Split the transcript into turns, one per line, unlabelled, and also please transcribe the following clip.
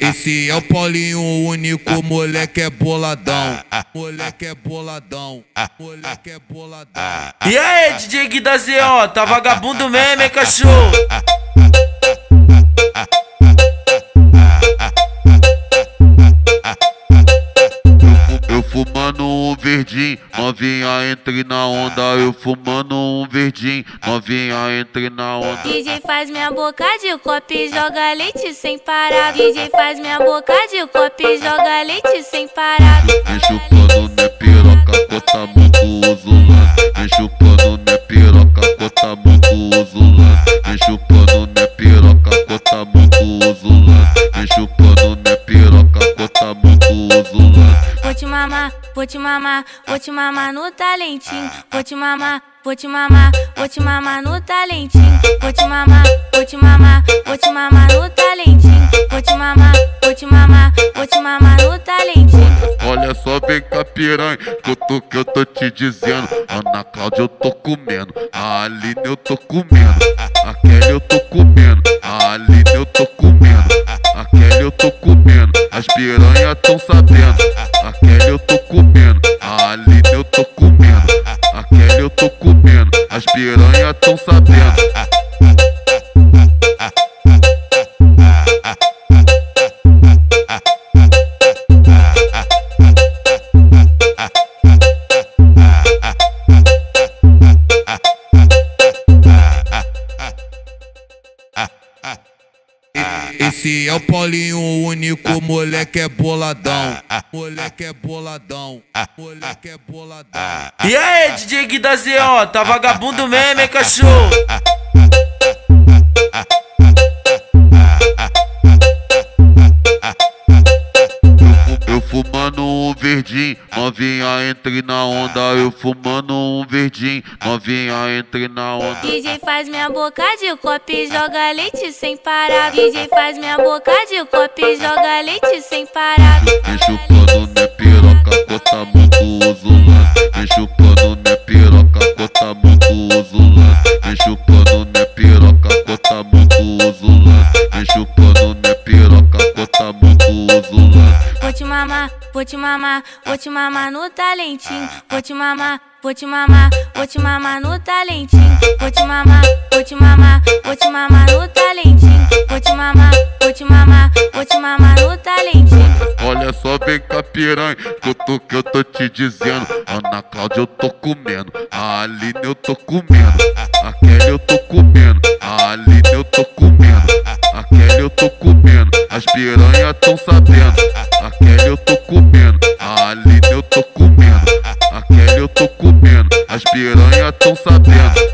Esse é o Paulinho, o único moleque é boladão. Moleque é boladão. Moleque é boladão.
E aí, DJ Gui da ZO, tá vagabundo mesmo, hein, cachorro?
Novinha entre na onda. Eu fumando um verdinho, novinha entre na onda.
DJ faz minha boca de copo e joga leite sem parar. DJ faz minha boca de copo e joga leite sem parar. Vem chupando né piroca, mamar, vou te mamar, vou te mamar no talentinho. Vou te mamar, vou te mamar, vou te mamar no talentinho. Vou te mamar, vou te mamar, vou te mamar no talentinho. Vou te mamar, vou te mamar, vou te mamar no talentinho.
Olha só, vem cá piranha, escuta que eu tô te dizendo. Ana Cláudia eu tô comendo, a Aline eu tô comendo, a Kelly eu tô comendo, a Aline eu tô comendo, a Kelly eu tô comendo, as piranhas tão sabendo. Piranhas tão sabendo.
Esse é o Paulinho, único moleque é boladão. Moleque é boladão. Moleque é boladão.
E aí, DJ Gui da ZO, tá vagabundo mesmo, hein, cachorro?
Novinha entre na onda. Eu fumando um verdinho, novinha entre na onda.
DJ faz minha boca de copo e joga leite sem parar. DJ faz minha boca de copo e joga leite sem parar. Vem chupando né piroca, cota muito
uso lance.
Vou te mamar, vou te mamar no talentinho. Vou te mamar, vou te mamar, vou te mamar no talentinho. Vou te mamar, vou te mamar, vou te mamar no talentinho. Vou te mamar, vou te mamar, vou te mamar no talentinho.
Olha só, vem cá piranha, escuta o que eu tô te dizendo. Ana Cláudia eu tô comendo, a Aline eu tô comendo, a Kelly eu tô comendo, a Aline eu tô comendo, a Kelly eu tô comendo, as piranhas eu tô comendo, a Aline eu tô comendo, a Kelly eu tô comendo, as piranhas tão sabendo.